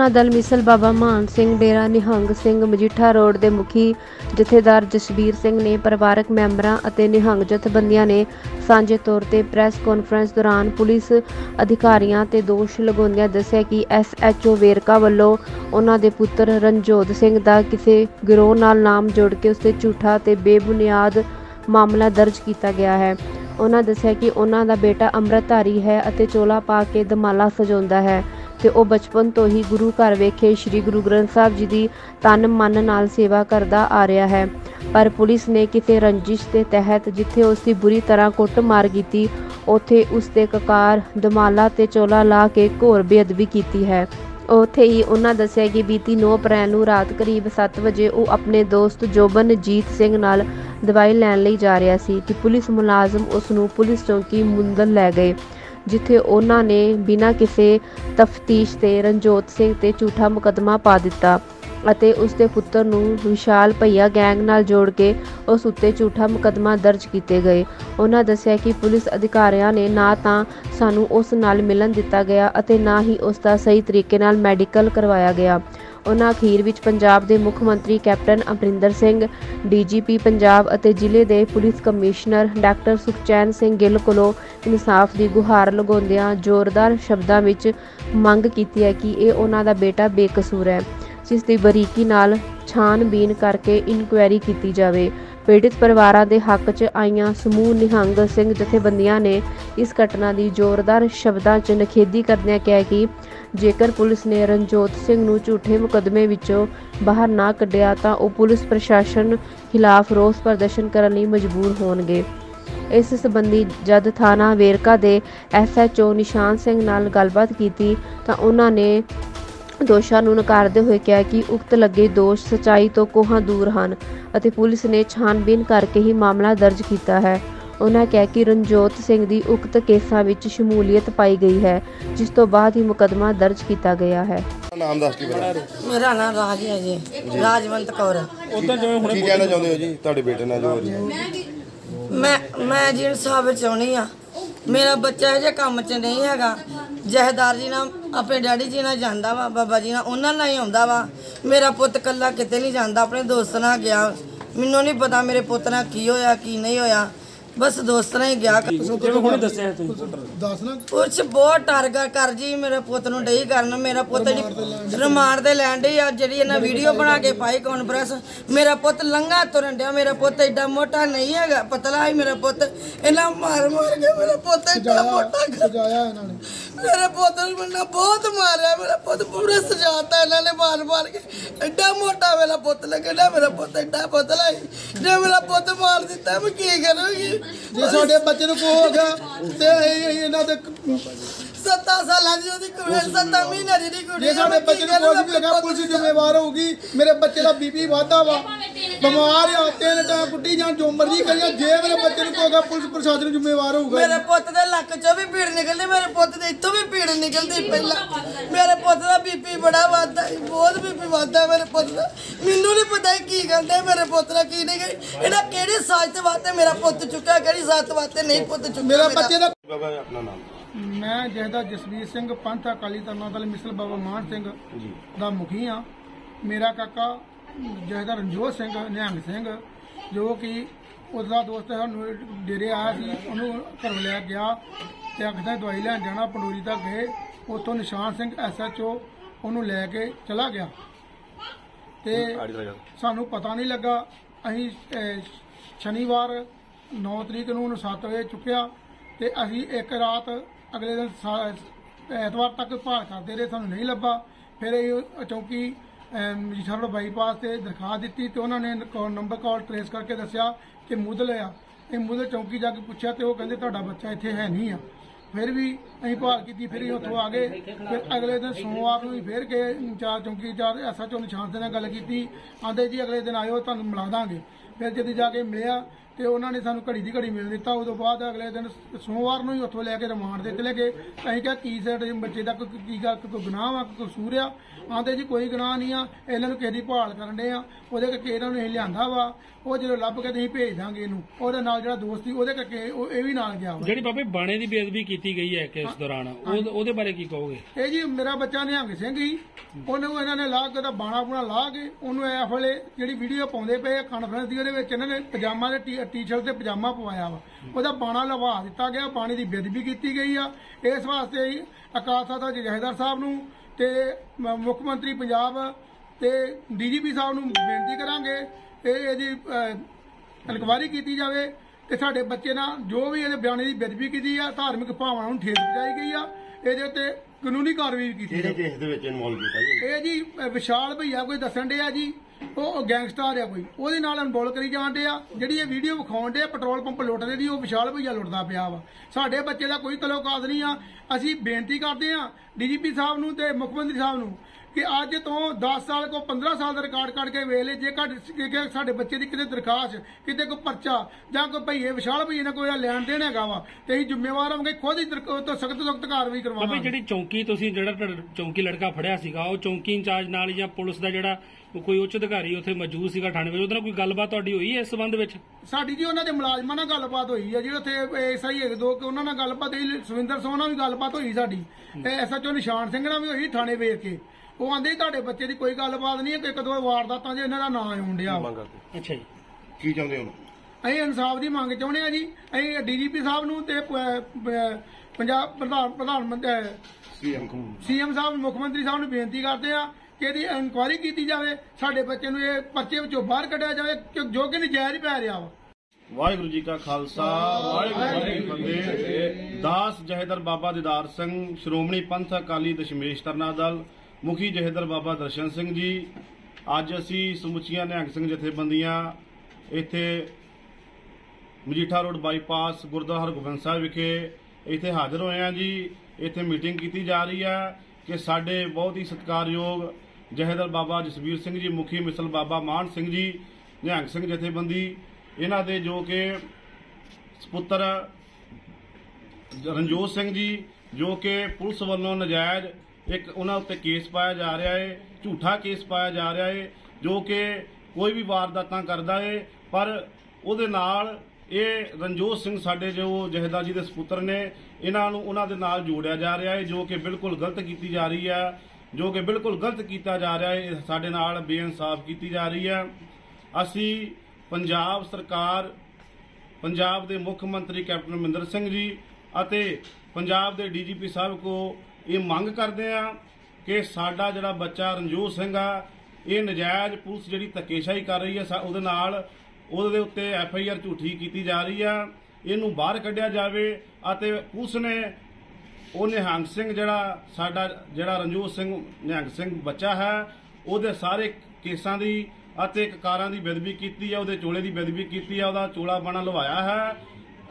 ਕਿਸਾਨਾਂ ਦਲ ਮਿਸਲ ਬਾਬਾ ਮਾਨ ਸਿੰਘ, ਡੇਰਾ ਨਿਹੰਗ ਸਿੰਘ, ਮਜੀਠਾ ਰੋਡ ਦੇ ਮੁਖੀ ਜਥੇਦਾਰ ਜਸਬੀਰ ਸਿੰਘ ਨੇ ਪਰਿਵਾਰਕ ਮੈਂਬਰਾਂ ਅਤੇ ਨਿਹੰਗ ਜਥੇਬੰਦੀਆਂ ਨੇ ਸਾਂਝੇ ਤੌਰ ਤੇ ਪ੍ਰੈਸ ਕਾਨਫਰੰਸ ਦੌਰਾਨ ਪੁਲਿਸ ਅਧਿਕਾਰੀਆਂ ਤੇ ਦੋਸ਼ ਲਗਾਉਂਦਿਆਂ ਦੱਸਿਆ ਕਿ ਐਸਐਚਓ ਵੇਰਕਾ ਵੱਲੋਂ ਉਹਨਾਂ ਦੇ ਪੁੱਤਰ ਰਣਜੋਤ ਸਿੰਘ ਦਾ ਕਿਸੇ ਗਿਰੋਹ ਨਾਲ ਨਾਮ ਜੋੜ ਕੇ ਉਸ ਤੇ ਝੂਠਾ ਤੇ ਬੇਬੁਨਿਆਦ ਮਾਮਲਾ ਦਰਜ ਕੀਤਾ ਗਿਆ ਹੈ। ਉਹਨਾਂ ਦੱਸਿਆ ਕਿ ਉਹਨਾਂ ਦਾ ਬੇਟਾ ਅੰਮ੍ਰਿਤਧਾਰੀ ਹੈ ਅਤੇ ਚੋਲਾ ਪਾ ਕੇ ਦਮਾਲਾ ਸਜਾਉਂਦਾ ਹੈ। ਤੇ ਉਹ ਬਚਪਨ ਤੋਂ ਹੀ ਗੁਰੂ ਘਰ ਵੇਖੇ ਸ੍ਰੀ ਗੁਰੂ ਗ੍ਰੰਥ ਸਾਹਿਬ ਜੀ ਦੀ ਤਨ ਮਨ ਨਾਲ ਸੇਵਾ ਕਰਦਾ ਆ ਰਿਹਾ ਹੈ। ਪਰ ਪੁਲਿਸ ਨੇ ਕਿਸੇ ਰੰਜਿਸ਼ ਦੇ ਤਹਿਤ ਜਿੱਥੇ ਉਸ ਦੀ ਬੁਰੀ ਤਰ੍ਹਾਂ ਕੁੱਟਮਾਰ ਕੀਤੀ, ਉੱਥੇ ਉਸ ਦੇ ਕਕਾਰ ਦਮਾਲਾ ਤੇ ਚੋਲਾ ਲਾ ਕੇ ਘੋਰ ਬੇਅਦਬੀ ਕੀਤੀ ਹੈ। ਉੱਥੇ ਹੀ ਉਹਨਾਂ ਦੱਸਿਆ ਕਿ ਬੀਤੀ 9 ਅਪ੍ਰੈਲ ਨੂੰ ਰਾਤ ਕਰੀਬ 7 ਵਜੇ ਉਹ ਆਪਣੇ ਦੋਸਤ ਜੋਬਨਜੀਤ ਸਿੰਘ ਨਾਲ ਦਵਾਈ ਲੈਣ ਲਈ ਜਾ ਰਿਹਾ ਸੀ ਕਿ ਪੁਲਿਸ ਮੁਲਾਜ਼ਮ ਉਸ ਨੂੰ ਪੁਲਿਸ ਚੌਂਕੀ ਮੁੰਦਲ ਲੈ ਗਏ। ਜਿੱਥੇ ਉਹਨਾਂ ਨੇ ਬਿਨਾਂ ਕਿਸੇ ਤਫਤੀਸ਼ ਤੇ ਰਣਜੋਤ ਸਿੰਘ ਤੇ ਝੂਠਾ ਮੁਕੱਦਮਾ ਪਾ ਦਿੱਤਾ ਅਤੇ ਉਸ ਦੇ ਪੁੱਤਰ ਨੂੰ ਵਿਸ਼ਾਲ ਭਈਆ ਗੈਂਗ ਨਾਲ ਜੋੜ ਕੇ ਉਸ ਉੱਤੇ ਝੂਠਾ ਮੁਕੱਦਮਾ ਦਰਜ ਕੀਤੇ ਗਏ। ਉਹਨਾਂ ਦੱਸਿਆ ਕਿ ਪੁਲਿਸ ਅਧਿਕਾਰੀਆਂ ਨੇ ਨਾ ਤਾਂ ਸਾਨੂੰ ਉਸ ਨਾਲ ਮਿਲਣ ਦਿੱਤਾ ਗਿਆ ਅਤੇ ਨਾ ਹੀ ਉਸ ਦਾ ਸਹੀ ਤਰੀਕੇ ਨਾਲ ਮੈਡੀਕਲ ਕਰਵਾਇਆ ਗਿਆ। ਉਹਨਾਂ ਅਖੀਰ ਵਿੱਚ ਪੰਜਾਬ ਦੇ ਮੁੱਖ ਮੰਤਰੀ ਕੈਪਟਨ ਅਮਰਿੰਦਰ ਸਿੰਘ, ਡੀਜੀਪੀ ਪੰਜਾਬ ਅਤੇ ਜ਼ਿਲ੍ਹੇ ਦੇ police commissioner doctor Sukhchain Singh Gill ਕੋਲੋਂ ਇਨਸਾਫ ਦੀ ਗੁਹਾਰ ਲਗਾਉਂਦਿਆਂ ਜ਼ੋਰਦਾਰ ਸ਼ਬਦਾਂ ਵਿੱਚ ਮੰਗ ਕੀਤੀ ਹੈ ਕਿ ਇਹ ਉਹਨਾਂ ਦਾ ਬੇਟਾ ਬੇਕਸੂਰ ਹੈ, ਜਿਸ ਦੀ ਬਰੀਕੀ ਨਾਲ ਛਾਣਬੀਨ ਕਰਕੇ ਇਨਕੁਆਇਰੀ ਕੀਤੀ ਜਾਵੇ। ਪੀੜਿਤ ਪਰਿਵਾਰਾਂ ਦੇ ਹੱਕ 'ਚ ਆਈਆਂ ਸਮੂਹ ਨਿਹੰਗ ਸਿੰਘ ਜਥੇਬੰਦੀਆਂ ਨੇ ਇਸ ਘਟਨਾ ਦੀ ਜ਼ੋਰਦਾਰ ਸ਼ਬਦਾਂ 'ਚ ਨਖੇਦੀ ਕਰਦਿਆਂ ਕਿਹਾ ਕਿ ਜੇਕਰ ਪੁਲਿਸ ਨੇ ਰਣਜੋਤ ਸਿੰਘ ਨੂੰ ਝੂਠੇ ਮੁਕੱਦਮੇ ਵਿੱਚੋਂ ਬਾਹਰ ਨਾ ਕੱਢਿਆ ਤਾਂ ਉਹ ਪੁਲਿਸ ਪ੍ਰਸ਼ਾਸਨ ਖਿਲਾਫ ਰੋਸ ਪ੍ਰਦਰਸ਼ਨ ਕਰਨ ਲਈ ਮਜਬੂਰ ਹੋਣਗੇ। ਇਸ ਸਬੰਧੀ ਜਦ ਥਾਣਾ ਵੇਰਕਾ ਦੇ ਐਸਐਚਓ ਨਿਸ਼ਾਨ ਸਿੰਘ ਨਾਲ ਗੱਲਬਾਤ ਕੀਤੀ ਤਾਂ ਉਹਨਾਂ ਨੇ ਦੋਸ਼ਾਂ ਨੂੰ ਨਕਾਰਦੇ ਹੋਏ ਕਿਹਾ ਕਿ ਉਕਤ ਲੱਗੇ ਦੋਸ਼ ਸਚਾਈ ਤੋਂ ਕੋਹਾਂ ਦੂਰ ਹਨ ਅਤੇ ਪੁਲਿਸ ਨੇ ਛਾਣਬੀਨ ਕਰਕੇ ਹੀ ਮਾਮਲਾ ਦਰਜ ਕੀਤਾ ਹੈ। ਉਹਨਾਂ ਕਿਹਾ ਕਿ ਰਣਜੋਤ ਸਿੰਘ ਦੀ ਉਕਤ ਕੇਸਾਂ ਵਿੱਚ ਸ਼ਮੂਲੀਅਤ ਪਾਈ ਗਈ ਹੈ ਜਿਸ ਤੋਂ ਬਾਅਦ ਹੀ ਮੁਕੱਦਮਾ ਦਰਜ ਕੀਤਾ ਗਿਆ ਹੈ। ਨਾਮ ਦੱਸ ਕੇ ਮੇਰਾ ਨਾਮ ਰਾਜ ਹੈ ਜੀ ਰਾਜਵੰਤ ਕੌਰ। ਕੀ ਕਹਿਣਾ ਚਾਹੁੰਦੇ ਹੋ ਜੀ ਤੁਹਾਡੇ ਬੇਟੇ ਨਾਲ ਜੋ ਹੋ ਰਿਹਾ ਮੈਂ ਮੈਂ ਜੀ ਇਨਸਾਫ ਚਾਹੁੰਦੀ ਆ ਮੇਰਾ ਬੱਚਾ ਇਹ ਜੇ ਕੰਮ 'ਚ ਨਹੀਂ ਹੈਗਾ। ਜਹਦਾਰ ਜੀ ਨਾਲ, ਆਪਣੇ ਡੈਡੀ ਜੀ ਨਾਲ ਜਾਂਦਾ ਵਾ, ਬਾਬਾ ਜੀ ਨਾਲ, ਉਹਨਾਂ ਨਾਲ ਹੀ ਆਉਂਦਾ ਵਾ। ਮੇਰਾ ਪੁੱਤ ਕੱਲਾ ਕਿਤੇ ਨਹੀਂ ਜਾਂਦਾ, ਆਪਣੇ ਦੋਸਤ ਨਾਲ ਗਿਆ। ਮੈਨੂੰ ਨਹੀਂ ਪਤਾ ਮੇਰੇ ਪੁੱਤ ਨਾਲ ਕੀ ਹੋਇਆ, ਕੀ ਨਹੀਂ ਹੋਇਆ। ਬਸ ਦੋਸਤ ਨਾਲ ਹੀ ਗਿਆ ਜਿਵੇਂ ਹੁਣੇ ਦੱਸਿਆ ਤੁਸੀਂ। ਕੁਛ ਬਹੁਤ ਟਾਰਗਰ ਕਰ ਜੀ ਮੇਰੇ ਪੁੱਤ ਨੂੰ ਡਈ ਕਰਨ। ਮੇਰਾ ਪੁੱਤ ਜੀ ਰਿਮਾਂਡ ਤੇ ਲੈਣ ਡਈ। ਆ ਜਿਹੜੀ ਇਹਨਾਂ ਵੀਡੀਓ ਬਣਾ ਕੇ ਪਾਈ ਕਾਨਫਰੰਸ ਮੇਰਾ ਪੁੱਤ ਲੰਘਾ ਤੁਰਨ ਡਿਆ। ਮੇਰਾ ਪੁੱਤ ਐਡਾ ਮੋਟਾ ਨਹੀਂ ਹੈਗਾ ਪਤਲਾ ਹੀ ਮੇਰਾ ਪੁੱਤ। ਇਹਨਾਂ ਮਾਰ ਮਾਰ ਕੇ ਮੇਰਾ ਪੁੱਤ ਐਡਾ ਮੋਟਾ ਸਜਾਇਆ ਇਹਨਾਂ ਨੇ। ਮੇਰੇ ਪੁੱਤ ਨੂੰ ਮੈਨੂੰ ਬਹੁਤ ਮਾਰਿਆ। ਮੇਰਾ ਪੁੱਤ ਪੂਰਾ ਸਜਾਤਾ ਇਹਨਾਂ ਨੇ ਮਾਰ ਮਾਰ ਕੇ। ਐਡਾ ਮੋਟਾ ਮੇਰਾ ਪੁੱਤ ਲੱਗਣਾ ਮੇਰਾ ਪੁੱਤ ਐਡਾ ਪਤਲਾ ਹੀ ਜੇ ਮੇਰਾ ਪੁੱਤ ਮਾਰ ਦਿੱਤਾ। ਮੈਂ ਕੀ ਕਰੂੰਗੀ? ਜੇ ਸਾਡੇ ਬੱਚੇ ਨੂੰ ਕੋ ਹੋ ਗਿਆ ਤੇ ਇਹ- ਇਹ ਇਹਨਾਂ ਦੇ ਸੱਤਾਂ ਸਾਲਾਂ ਦੀ ਉਹਦੀ ਕੁੜੀ ਸੱਤਾਂ ਮਹੀਨਿਆਂ ਦੀ ਦੀ ਕੁੜੀ ਜੇ ਸਾਡੇ ਬੱਚੇ ਨੂੰ ਕੋਈ ਵੀ ਲਗਾ ਪੁਲਿਸ ਜ਼ਿੰਮੇਵਾਰ ਹੋਊਗੀ। ਮੇਰੇ ਬੱਚੇ ਦਾ ਬੀਪੀ ਵਾਧਾ ਵਾ। ਬਿਮਾਰ ਆ ਤਿੰਨ ਟਾਂ ਕੁੱਟੀ ਜਾਂ ਜੋ ਮਰਜ਼ੀ ਕਰੀਆਂ ਜੇ ਮੇਰੇ ਬੱਚੇ ਨੂੰ ਕੋਗਾ ਪੁਲਿਸ ਪ੍ਰਸ਼ਾਸਨ ਜ਼ਿੰਮੇਵਾਰ ਹੋਊਗਾ। ਮੇਰੇ ਪੁੱਤ ਦੇ ਲੱਕ ਚੋਂ ਵੀ ਪੀੜ ਨਿਕਲਦੀ ਮੇਰੇ ਪੁੱਤ ਦੇ ਇੱਥੋਂ ਵੀ ਪੀੜ ਨਿਕਲਦੀ ਪਹਿਲਾਂ। ਮੇਰੇ ਪੁੱਤ ਦਾ ਬੀਪੀ ਬੜਾ ਵੱਧਦਾ ਸੀ, ਬਹੁਤ ਬੀਪੀ ਵੱਧਦਾ ਮੇਰੇ ਪੁੱਤ ਦਾ। ਮੈਨੂੰ ਨਹੀਂ ਕਰਦੇ ਮੇਰੇ ਪੁੱਤ ਦਾ ਕੀ ਨਹੀਂ ਗਈ? ਇਹਨਾਂ ਕਿਹੜੇ ਸਾਜ਼ਤ ਵਾਸਤੇ ਮੇਰਾ ਪੁੱਤ ਚੁੱਕਿਆ ਕਿਹੜੀ ਸਾਜ਼ਤ ਵਾਸਤੇ ਨਹੀਂ ਪੁੱਤ ਚੁੱਕਿਆ ਮੇਰਾ ਬੱਚੇ ਦਾ ਬਾਬਾ ਆਪਣਾ ਨਾਮ ਮੈਂ ਜਹਦਾ ਜਸਵੀਰ ਸਿੰਘ ਪੰਥ ਅਕਾਲੀ ਦਲ ਦਲ ਮਿਸਲ ਬਾਬਾ ਮਾਨ ਸਿੰਘ ਜੀ। ਦਾ ਮੁਖੀ ਆ ਮੇਰਾ ਕਾਕਾ ਜਹਦਾ ਰਣਜੋਤ ਸਿੰਘ ਨਿਹੰਗ ਸਿੰਘ ਜੋ ਕਿ ਉਹਦਾ ਦੋਸਤ ਸਾਨੂੰ ਡੇਰੇ ਆਇਆ ਸੀ ਉਹਨੂੰ ਘਰ ਲੈ ਗਿਆ ਤੇ ਆਖਦਾ ਦਵਾਈ ਲੈਣ ਜਾਣਾ ਪੰਡੋਰੀ ਤੱਕ ਗਏ। ਉੱਥੋਂ ਨਿਸ਼ਾਨ ਸਿੰਘ ਐਸਐਚਓ ਉਹਨੂੰ ਲੈ ਕੇ ਚਲਾ ਗਿਆ। ਤੇ ਸਾਨੂੰ ਪਤਾ ਨਹੀਂ ਲੱਗਾ। ਅਸੀਂ ਸ਼ਨੀਵਾਰ 9 ਤਰੀਕ ਨੂੰ ਉਹਨੂੰ 7 ਵਜੇ ਚੁੱਕਿਆ ਤੇ ਅਸੀਂ ਇੱਕ ਰਾਤ ਅਗਲੇ ਦਿਨ ਐਤਵਾਰ ਤੱਕ ਭਾਲ ਕਰਦੇ ਰਹੇ ਸਾਨੂੰ ਨਹੀਂ ਲੱਭਾ। ਫਿਰ ਇਹ ਚੌਕੀ ਮਜੀਠਾ ਬਾਈਪਾਸ ਤੇ ਦਰਖਾਸਤ ਦਿੱਤੀ ਤੇ ਉਹਨਾਂ ਨੇ ਨੰਬਰ ਕਾਲ ਟ੍ਰੇਸ ਕਰਕੇ ਦੱਸਿਆ ਕਿ ਮੁੱਦਲ ਆ। ਤੇ ਮੁੱਦਲ ਚੌਕੀ ਜਾ ਕੇ ਪੁੱਛਿਆ ਤੇ ਉਹ ਕਹਿੰਦੇ ਤੁਹਾਡਾ ਬੱਚਾ ਇੱਥੇ ਹੈ ਨਹੀਂ ਆ। ਫਿਰ ਵੀ ਅਸੀਂ ਭਾਲ ਕੀਤੀ, ਫਿਰ ਅਸੀਂ ਉੱਥੋਂ ਆ ਗਏ। ਫਿਰ ਅਗਲੇ ਦਿਨ ਸੋਮਵਾਰ ਨੂੰ ਵੀ ਫਿਰ ਗਏ ਚਾਰ ਚੌਂਕੀ ਚਾਰ ਐਸਐਚਓ ਨਿਸ਼ਾਨ ਦੇ ਨਾਲ ਗੱਲ ਕੀਤੀ। ਆਂਦੇ ਜੀ, ਅਗਲੇ ਦਿਨ ਆਇਓ, ਤੁਹਾਨੂੰ ਮਿਲਾ ਦਾਂਗੇ। ਫਿਰ ਜਦੋਂ ਜਾ ਕੇ ਮਿਲਿਆ ਤੇ ਉਹਨਾਂ ਨੇ ਸਾਨੂੰ ਘੜੀ ਦੀ ਘੜੀ ਮਿਲ ਦਿੱਤਾ ਉਦੋਂ ਬਾਅਦ ਅਗਲੇ ਦਿਨ ਸੋਮਵਾਰ ਨੂੰ ਹੀ ਉੱਥੋਂ ਲੈ ਕੇ ਰਿਮਾਂਡ ਤੇ ਚਲੇ ਗਏ ਅਸੀਂ ਕਿਹਾ ਕੀ ਸਾਡੇ ਬੱਚੇ ਦਾ ਕੋਈ ਕੀ ਗੱਲ ਕੋਈ ਗੁਨਾਹ ਵਾ ਕੋਈ ਕਸੂਰ ਆ? ਆਂਦੇ ਜੀ ਕੋਈ ਗੁਨਾਹ ਨਹੀਂ ਆ ਇਹਨਾਂ ਨੂੰ ਕਿਸੇ ਦੀ ਭਾਲ ਕਰਨ ਦੇ ਆ। ਉਹਦੇ ਕਰਕੇ ਇਹਨਾਂ ਨੂੰ ਅਸੀਂ ਲਿਆਂਦਾ ਵਾ ਉਹ ਜਦੋਂ ਲੱਭ ਕੇ ਤੇ ਅਸੀਂ ਭੇਜ ਦਾਂਗੇ ਇਹਨੂੰ। ਉਹਦੇ ਨਾਲ ਜਿਹੜਾ ਦੋਸਤ ਸੀ ਉਹਦੇ ਕਰਕੇ ਉਹ ਇਹ ਵੀ ਨਾਲ ਗਿਆ ਵਾ। ਜਿਹੜੀ ਬਾਬੇ ਬਾਣੇ ਦੀ ਬੇਅਦਬੀ ਕੀਤੀ ਗਈ ਹੈ ਕਿ ਇਸ ਦੌਰਾਨ ਉਹ- ਉਹਦੇ ਬਾਰੇ ਕੀ ਕਹੋਗੇ? ਇਹ ਜੀ ਮੇਰਾ ਬੱਚਾ ਨਿਹੰਗ ਸਿੰਘ ਹੀ ਉਹਨੂੰ ਇਹਨਾਂ ਨੇ ਲਾ ਕੇ ਉਹਦਾ ਬਾਣਾ ਬੁਣਾ ਲਾ ਕੇ ਉਹਨੂੰ ਇਹ ਵੇਲੇ ਜਿਹੜੀ ਵੀਡੀਓ ਪਾਉਂਦੇ ਪਏ ਕਾਨਫਰੰਸ ਦੀ ਉਹਦੇ ਵਿੱਚ ਇਹਨਾਂ ਨੇ ਪਜਾਮਾ ਤੇ ਟੀ- ਟੀ-ਸ਼ਰਟ ਤੇ ਪਜਾਮਾ ਪਵਾਇਆ ਵਾ। ਉਹਦਾ ਬਾਣਾ ਲਵਾ ਦਿੱਤਾ ਗਿਆ ਬਾਣੇ ਦੀ ਬੇਦਬੀ ਕੀਤੀ ਗਈ ਆ। ਇਸ ਵਾਸਤੇ ਅਕਾਲ ਤਖਤ ਦੇ ਜਹੇਦਾਰ ਸਾਹਿਬ ਨੂੰ ਤੇ ਮੁੱਖ ਮੰਤਰੀ ਪੰਜਾਬ ਤੇ ਡੀਜੀਪੀ ਸਾਹਿਬ ਨੂੰ ਬੇਨਤੀ ਕਰਾਂਗੇ ਇਹ ਇਹਦੀ ਇਨਕੁਆਇਰੀ ਕੀਤੀ ਜਾਵੇ ਤੇ ਸਾਡੇ ਬੱਚੇ ਨਾਲ ਜੋ ਵੀ ਇਹਦੇ ਬਿਆਨੇ ਦੀ ਬੇਦਬੀ ਕੀਤੀ ਆ ਧਾਰਮਿਕ ਭਾਵਨਾਵਾਂ ਨੂੰ ਠੇਸ ਪਹੁੰਚਾਈ ਗਈ ਆ ਇਹਦੇ ਉੱਤੇ ਕਾਨੂੰਨੀ ਕਾਰਵਾਈ ਕੀਤੀ ਕਿਹੜੇ ਜਾਵੇ। ਕੇਸ ਦੇ ਵਿੱਚ ਇਨਵੋਲਵ ਕੀਤਾ ਜੀ? ਇਹ ਜੀ ਵਿਸ਼ਾਲ ਭਈਆ ਕੋਈ ਦੱਸਣ ਡਿਆ ਜੀ ਉਹ ਗੈਂਗਸਟਰ ਆ ਕੋਈ। ਉਹਦੇ ਨਾਲ ਅਨਬੋਲ ਕਰੀ ਜਾਣ ਆ ਜਿਹੜੀ ਇਹ ਵੀਡੀਓ ਵਿਖਾਉਣ ਆ ਪੈਟਰੋਲ ਪੰਪ ਲੁੱਟਦੇ ਦੀ, ਉਹ ਵਿਸ਼ਾਲ ਭਈਆ ਲੁੱਟਦਾ ਪਿਆ ਵਾ। ਸਾਡੇ ਬੱਚੇ ਦਾ ਕੋਈ ਤਲੋਕਾਤ ਨਹੀਂ ਆ। ਅਸੀਂ ਬੇਨਤੀ ਕਰਦੇ ਆ ਡੀਜੀਪੀ ਸਾਹਿਬ ਨੂੰ ਤੇ ਮੁੱਖ ਮੰਤਰੀ ਸਾਹਿਬ ਨੂੰ ਕਿ ਅੱਜ ਤੋਂ 10 ਸਾਲ ਕੋ 15 ਸਾਲ ਦਾ ਰਿਕਾਰਡ ਕੱਢ ਕੇ ਵੇਖ ਲੈ ਜੇ ਘੱਟ ਕਿ- ਕਿ ਸਾਡੇ ਬੱਚੇ ਦੀ ਕਿਤੇ ਦਰਖਾਸਤ ਕਿਤੇ ਕੋਈ ਪਰਚਾ ਜਾਂ ਕੋਈ ਭਈਏ ਵਿਸ਼ਾਲ ਭਈਏ ਨਾਲ ਕੋਈ ਲੈਣ ਦੇਣ ਹੈਗਾ ਵਾ ਤੇ ਅਸੀਂ ਜ਼ਿੰਮੇਵਾਰ ਹੋਵਾਂਗੇ ਖੁਦ ਹੀ ਤੋਂ ਸਖਤ ਸਖਤ ਕਾਰਵਾਈ ਬਾਬੇ ਕਰਵਾਵਾਂਗੇ ਜਿਹੜੀ ਚੌਂਕੀ ਤੁਸੀਂ ਜਿਹੜਾ ਚੌਂਕੀ ਲੜਕਾ ਫੜਿਆ ਸੀਗਾ ਉਹ ਚੌਂਕੀ ਇੰਚਾਰਜ ਨਾਲ ਜਾਂ ਪੁਲਿਸ ਦਾ ਜਿਹੜਾ ਕੋਈ ਉੱਚ ਅਧਿਕਾਰੀ ਉੱਥੇ ਮੌਜੂਦ ਸੀਗਾ ਥਾਣੇ ਵਿੱਚ ਉਹਦੇ ਨਾਲ ਕੋਈ ਗੱਲਬਾਤ ਤੁਹਾਡੀ ਹੋਈ ਹੈ ਇਸ ਸੰਬੰਧ ਵਿੱਚ? ਸਾਡੀ ਜੀ ਉਹਨਾਂ ਦੇ ਮੁਲਾਜ਼ਮਾਂ ਨਾਲ ਗੱਲਬਾਤ ਹੋਈ ਹੈ ਜੀ ਉੱਥੇ ਐਸਆਈ ਇੱਕ ਦੋ ਕਿ ਉਹਨਾਂ ਨਾਲ ਗੱਲਬਾਤ ਹੋਈ ਸੁਵਿੰਦਰ ਸਿੰਘ ਨਾਲ ਵੀ ਗੱਲਬਾਤ ਹੋਈ ਸਾਡੀ ਐਸਐਚਓ ਨਿਸ਼ਾਨ ਸਿੰਘ ਨਾਲ ਵੀ ਹੋਈ ਥਾਣੇ ਵੇਖ ਕੇ। ਉਹ ਆਂਦੇ ਤੁਹਾਡੇ ਬੱਚੇ ਦੀ ਕੋਈ ਗੱਲਬਾਤ ਨਹੀਂ ਹੈ ਕਿ ਇੱਕ ਦੋ ਵਾਰਦਾਤਾਂ 'ਚ ਇਹਨਾਂ ਦਾ ਨਾਂ ਆਉਣ ਡਿਆ। ਵਾ। ਅੱਛਾ ਜੀ। ਕੀ ਚਾਹੁੰਦੇ ਹੋ ਅਸੀਂ ਇਨਸਾਫ ਦੀ ਮੰਗ ਚਾਹੁੰਦੇ ਆ ਜੀ। ਅਸੀਂ ਡੀਜੀਪੀ ਸਾਹਿਬ ਨੂੰ ਤੇ ਪ- ਪ- ਪੰਜਾਬ ਪ੍ਰਧਾਨ ਪ੍ਰਧਾਨ ਮੰਤਰੀ ਸੀਐਮ ਸੀਐਮ ਸਾਹਿਬ ਮੁੱਖ ਮੰਤਰੀ ਸਾਹਿਬ ਨੂੰ ਬੇਨਤੀ ਕਰਦੇ ਆ ਕਿ ਇਹਦੀ ਇਨਕੁਆਇਰੀ ਕੀਤੀ ਜਾਵੇ ਸਾਡੇ ਬੱਚੇ ਨੂੰ ਇਹ ਪਰਚੇ ਵਿੱਚੋਂ ਬਾਹਰ ਕੱਢਿਆ ਜਾਵੇ ਕਿ ਜੋ ਕਿ ਨਜਾਇਜ਼ ਹੀ ਪੈ ਰਿਹਾ ਵਾ। ਵਾਹਿਗੁਰੂ ਜੀ ਕਾ ਖਾਲਸਾ ਵਾਹਿਗੁਰੂ ਜੀ ਕੀ ਫਤਿਹ। ਦਾਸ ਜਹੇਦਰ ਬਾਬਾ ਦੀਦਾਰ ਸਿੰਘ ਸ਼੍ਰੋਮਣੀ ਪੰਥ ਅਕਾਲੀ ਦਸ਼ਮੇਸ਼ ਤਰਨਾ ਦਲ ਮੁਖੀ ਜਹੇਦਰ ਬਾਬਾ ਦਰਸ਼ਨ ਸਿੰਘ ਜੀ, ਅੱਜ ਅਸੀਂ ਸਮੁੱਚੀਆਂ ਨਿਹੰਗ ਸਿੰਘ ਜਥੇਬੰਦੀਆਂ ਇੱਥੇ ਮਜੀਠਾ ਰੋਡ ਬਾਈਪਾਸ ਗੁਰਦੁਆਰਾ ਹਰਗੋਬਿੰਦ ਸਾਹਿਬ ਵਿਖੇ ਇੱਥੇ ਹਾਜ਼ਰ ਹੋਏ ਆ ਜੀ। ਇੱਥੇ ਮੀਟਿੰਗ ਕੀਤੀ ਜਾ ਰਹੀ ਹੈ ਕਿ ਸਾਡੇ ਬਹੁਤ ਹੀ ਸਤਿਕਾਰਯੋਗ ਜਹੇਦਰ ਬਾਬਾ ਜਸਵੀਰ ਸਿੰਘ ਜੀ, ਮੁਖੀ ਮਿਸਲ ਬਾਬਾ ਮਾਨ ਸਿੰਘ ਜੀ, ਨਿਹੰਗ ਸਿੰਘ ਜਥੇਬੰਦੀ, ਇਹਨਾਂ ਦੇ ਜੋ ਕਿ ਸਪੁੱਤਰ ਰਣਜੋਤ ਸਿੰਘ ਜੀ, ਜੋ ਕਿ ਪੁਲਿਸ ਵੱਲੋਂ ਨਜਾਇਜ਼ ਇੱਕ ਉਹਨਾਂ ਉੱਤੇ ਕੇਸ ਪਾਇਆ ਜਾ ਰਿਹਾ ਹੈ ਝੂਠਾ ਕੇਸ ਪਾਇਆ ਜਾ ਰਿਹਾ ਹੈ ਜੋ ਕਿ ਕੋਈ ਵੀ ਵਾਰਦਾਤਾਂ ਕਰਦਾ ਹੈ ਪਰ ਉਹਦੇ ਨਾਲ ਇਹ ਰਣਜੋਤ ਸਿੰਘ ਸਾਡੇ ਜੋ ਜਹੇਦਾਰ ਜੀ ਦੇ ਸਪੁੱਤਰ ਨੇ, ਇਹਨਾਂ ਨੂੰ ਉਹਨਾਂ ਦੇ ਨਾਲ ਜੋੜਿਆ ਜਾ ਰਿਹਾ ਹੈ ਜੋ ਕਿ ਬਿਲਕੁਲ ਗਲਤ ਕੀਤੀ ਜਾ ਰਹੀ ਹੈ ਜੋ ਕਿ ਬਿਲਕੁਲ ਗਲਤ ਕੀਤਾ ਜਾ ਰਿਹਾ ਹੈ ਇਹ ਸਾਡੇ ਨਾਲ ਬੇਇਨਸਾਫ ਕੀਤੀ ਜਾ ਰਹੀ ਹੈ ਅਸੀਂ ਪੰਜਾਬ ਸਰਕਾਰ, ਪੰਜਾਬ ਦੇ ਮੁੱਖ ਮੰਤਰੀ ਕੈਪਟਨ ਅਮਰਿੰਦਰ ਸਿੰਘ ਜੀ ਅਤੇ ਪੰਜਾਬ ਦੇ ਡੀਜੀਪੀ ਸਾਹਿਬ ਕੋ ਇਹ ਮੰਗ ਕਰਦੇ ਆ ਕਿ ਸਾਡਾ ਜਿਹੜਾ ਬੱਚਾ ਰਣਜੋਤ ਸਿੰਘ ਆ, ਇਹ ਨਜਾਇਜ਼ ਪੁਲਿਸ ਜਿਹੜੀ ਧੱਕੇਸ਼ਾਹੀ ਕਰ ਰਹੀ ਹੈ ਉਹਦੇ ਨਾਲ ਉਹਦੇ ਉੱਤੇ ਐਫ ਆਈ ਆਰ ਝੂਠੀ ਕੀਤੀ ਜਾ ਰਹੀ ਆ, ਇਹਨੂੰ ਬਾਹਰ ਕੱਢਿਆ ਜਾਵੇ ਅਤੇ ਪੁਲਿਸ ਨੇ ਉਹ ਨਿਹੰਗ ਸਿੰਘ ਜਿਹੜਾ ਸਾਡਾ ਜਿਹੜਾ ਰਣਜੋਤ ਸਿੰਘ, ਨਿਹੰਗ ਸਿੰਘ ਬੱਚਾ ਹੈ, ਉਹਦੇ ਸਾਰੇ ਕੇਸਾਂ ਦੀ ਅਤੇ ਇੱਕ ਕਾਰਾਂ ਦੀ ਬੇਦਬੀ ਕੀਤੀ ਹੈ ਉਹਦੇ ਚੋਲੇ ਦੀ ਬੇਦਬੀ ਕੀਤੀ ਹੈ ਉਹਦਾ ਚੋਲਾ ਬਣਾ ਲਵਾਇਆ ਹੈ।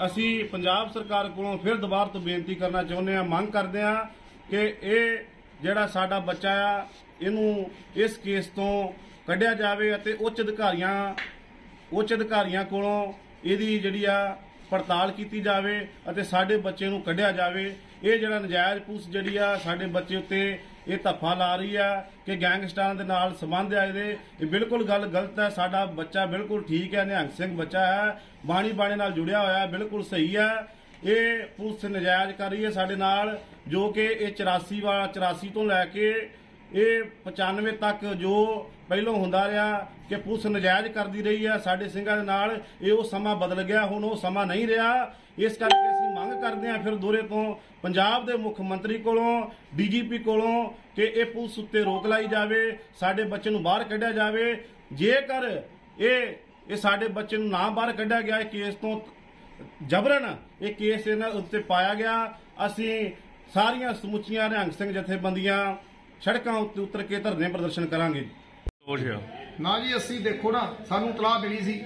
ਅਸੀਂ ਪੰਜਾਬ ਸਰਕਾਰ ਕੋਲੋਂ ਫਿਰ ਦੁਬਾਰਾ ਤੋਂ ਬੇਨਤੀ ਕਰਨਾ ਚਾਹੁੰਦੇ ਹਾਂ ਮੰਗ ਕਰਦੇ ਹਾਂ ਕਿ ਇਹ ਜਿਹੜਾ ਸਾਡਾ ਬੱਚਾ ਆ, ਇਹਨੂੰ ਇਸ ਕੇਸ ਤੋਂ ਕੱਢਿਆ ਜਾਵੇ ਅਤੇ ਉੱਚ ਅਧਿਕਾਰੀਆਂ ਉੱਚ ਅਧਿਕਾਰੀਆਂ ਕੋਲੋਂ ਇਹਦੀ ਜਿਹੜੀ ਆ ਪੜਤਾਲ ਕੀਤੀ ਜਾਵੇ ਅਤੇ ਸਾਡੇ ਬੱਚੇ ਨੂੰ ਕੱਢਿਆ ਜਾਵੇ। ਇਹ ਜਿਹੜਾ ਨਜਾਇਜ਼ ਪੁਲਿਸ ਜਿਹੜੀ ਆ ਸਾਡੇ ਬੱਚੇ ਉੱਤੇ ਇਹ ਧੱਫਾ ਲਾ ਰਹੀ ਆ ਕਿ ਗੈਂਗਸਟਰਾਂ ਦੇ ਨਾਲ ਸੰਬੰਧ ਆ ਇਹਦੇ। ਇਹ ਬਿਲਕੁਲ ਗੱਲ ਗਲਤ ਹੈ, ਸਾਡਾ ਬੱਚਾ ਬਿਲਕੁਲ ਠੀਕ ਹੈ, ਨਿਹੰਗ ਸਿੰਘ ਬੱਚਾ ਹੈ ਬਾਣੀ ਬਾਣੇ ਨਾਲ ਜੁੜਿਆ ਹੋਇਆ, ਬਿਲਕੁਲ ਸਹੀ ਹੈ। ਇਹ ਪੁਲਿਸ ਨਜਾਇਜ਼ ਕਰ ਰਹੀ ਹੈ ਸਾਡੇ ਨਾਲ, ਜੋ ਕਿ ਇਹ 84 ਵਾਲਾ 84 ਤੋਂ ਲੈ ਕੇ ਇਹ 95 ਤੱਕ ਜੋ ਪਹਿਲੋਂ ਹੁੰਦਾ ਰਿਹਾ ਕਿ ਪੁਲਿਸ ਨਜਾਇਜ਼ ਕਰਦੀ ਰਹੀ ਹੈ, ਸਾਡੇ ਸਿੰਘਾਂ ਦੇ ਨਾਲ ਇਹ ਉਹ ਸਮਾਂ ਬਦਲ ਗਿਆ, ਹੁਣ ਉਹ ਸਮਾਂ ਨਹੀਂ ਰਿਹਾ। ਇਸ ਕਰਕੇ ਅਸੀਂ ਮੰਗ ਕਰਦੇ ਹਾਂ ਫਿਰ ਦੋਰੇ ਤੋਂ ਪੰਜਾਬ ਦੇ ਮੁੱਖ ਮੰਤਰੀ ਕੋਲੋਂ, ਡੀਜੀਪੀ ਕੋਲੋਂ ਕਿ ਇਹ ਪੁਲਿਸ ਉੱਤੇ ਰੋਕ ਲਾਈ ਜਾਵੇ, ਸਾਡੇ ਬੱਚੇ ਨੂੰ ਬਾਹਰ ਕੱਢਿਆ ਜਾਵੇ। ਜੇਕਰ ਇਹ ਇਹ ਸਾਡੇ ਬੱਚੇ ਨੂੰ ਨਾ ਬਾਹਰ ਕੱਢਿਆ ਗਿਆ, ਇਹ ਕੇਸ ਤੋਂ ਜਬਰਨ, ਇਹ ਕੇਸ ਇਹਨਾਂ ਉੱਤੇ ਪਾਇਆ ਗਿਆ। ਅਸੀਂ ਸਾਰੀਆਂ ਸਮੁੱਚੀਆਂ ਨਿਹੰਗ ਸਿੰਘ ਜਥੇਬੰਦੀਆਂ ਸੜਕਾਂ ਉੱਤੇ ਉਤਰ ਕੇ ਧਰਨੇ ਪ੍ਰਦਰਸ਼ਨ ਕਰਾਂਗੇ। ਨਾ ਜੀ, ਅਸੀਂ ਦੇਖੋ ਨਾ, ਸਾਨੂੰ ਤਲਾਹ ਮਿਲੀ ਸੀ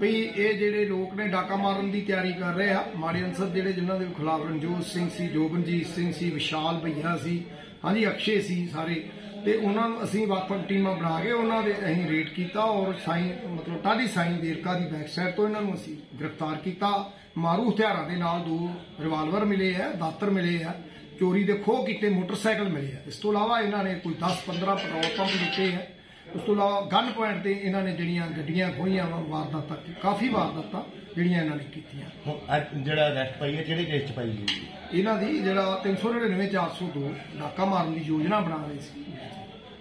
ਵੀ ਇਹ ਜਿਹੜੇ ਲੋਕ ਨੇ ਡਾਕਾ ਮਾਰਨ ਦੀ ਤਿਆਰੀ ਕਰ ਰਹੇ ਆ। ਮਾੜੇ ਅੰਸਰ ਜਿਹੜੇ ਜਿਨ੍ਹਾਂ ਦੇ ਖਿਲਾਫ ਰਣਜੋਤ ਸਿੰਘ ਸੀ, ਜੋਬਨਜੀਤ ਸਿੰਘ ਸੀ, ਵਿਸ਼ਾਲ ਭਈਆ ਸੀ ਹਾਂਜੀ, ਅਕਸ਼ੇ ਸੀ ਸਾਰੇ। ਤੇ ਉਹਨਾਂ ਨੂੰ ਅਸੀਂ ਵੱਖ-ਵੱਖ ਟੀਮਾਂ ਬਣਾ ਕੇ ਉਹਨਾਂ ਦੇ ਅਸੀਂ ਰੇਡ ਕੀਤਾ ਔਰ ਸਾਈਂ, ਮਤਲਬ ਟਾਲੀ ਸਾਈਂ ਦੇਰਕਾ ਦੀ ਬੈਕ ਸਾਈਡ ਤੋਂ ਇਹਨਾਂ ਨੂੰ ਅਸੀਂ ਗ੍ਰਿਫਤਾਰ ਕੀਤਾ। ਮਾਰੂ ਹਥਿਆਰਾਂ ਦੇ ਨਾਲ ਦੋ ਰਿਵਾਲਵਰ ਮਿਲੇ ਆ, ਦਾਤਰ ਮਿਲੇ ਆ, ਚੋਰੀ ਦੇ ਖੋਹ ਕੀਤੇ, ਮੋਟਰਸਾਈਕਲ ਮਿਲੇ ਆ। ਇਸ ਤੋਂ ਇਲਾਵਾ ਇਹਨਾਂ ਨੇ ਕੋਈ 10-15 ਪੈਟਰੋਲ ਪੰਪ ਦਿੱਤੇ ਆ। ਉਸ ਤੋਂ ਇਲਾਵਾ ਗਨ ਪੁਆਇੰਟ ਤੇ ਇਹਨਾਂ ਨੇ ਜਿਹੜੀਆਂ ਗੱਡੀਆਂ ਖੋਹੀਆਂ ਵਾ, ਵਾਰਦਾਤਾਂ, ਕਾਫੀ ਵਾਰਦਾਤਾਂ ਜਿਹੜੀਆਂ ਇਹਨਾਂ ਨੇ ਕੀਤੀਆਂ। ਜਿਹੜਾ ਅਰੈਸਟ ਪਾਈ ਹੈ, ਕਿਹੜੇ ਕੇਸ ਚ ਪਾਈ ਗਈ? ਇਹਨਾਂ ਦੀ ਜਿਹੜਾ 399 402 ਨਾਕਾ ਮਾਰਨ ਦੀ ਯੋਜਨਾ ਬਣਾ ਰਹੇ ਸੀ।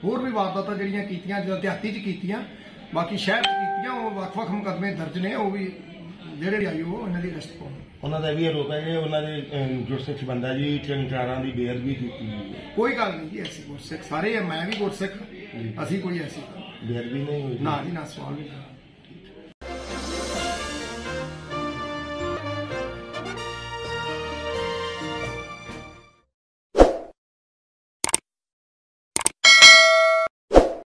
ਹੋਰ ਵੀ ਵਾਰਦਾਤਾਂ ਜਿਹੜੀਆਂ ਕੀਤੀਆਂ ਜਿਹੜਾ ਦਿਹਾਤੀ 'ਚ ਕੀਤੀਆਂ ਬਾਕੀ ਸ਼ਹਿਰ 'ਚ ਕੀਤੀਆਂ ਉਹ ਵੱਖ-ਵੱਖ ਮੁਕੱਦਮੇ ਦਰਜ ਨੇ ਉਹ ਵੀ ਜਿਹੜੇ ਆਈ ਉਹ ਇਹਨਾਂ ਦੀ ਅਰੈਸਟ ਪਾਉਣ। ਉਹਨਾਂ ਦਾ ਵੀ ਆਰੋਪ ਹੈ ਕਿ ਉਹਨਾਂ ਦੇ ਗੁਰਸਿੱਖ ਬੰਦਾ ਜੀ ਚਾਰਾਂ ਦੀ ਬੇਅਦ ਵੀ ਕੀਤੀ ਕੋਈ ਗੱਲ ਨਹੀਂ ਜੀ ਐਸੀ ਗੁਰਸਿੱਖ ਸਾਰੇ ਆ, ਮੈਂ ਵੀ ਗੁਰਸਿੱਖ ਅਸੀਂ ਕੋਈ ਐਸੀ ਬੇਅਦ ਵੀ ਨਹੀਂ ਹੋਈ। ਨਾ ਜੀ ਨਾ ਸਵਾਲ ਨਹੀਂ।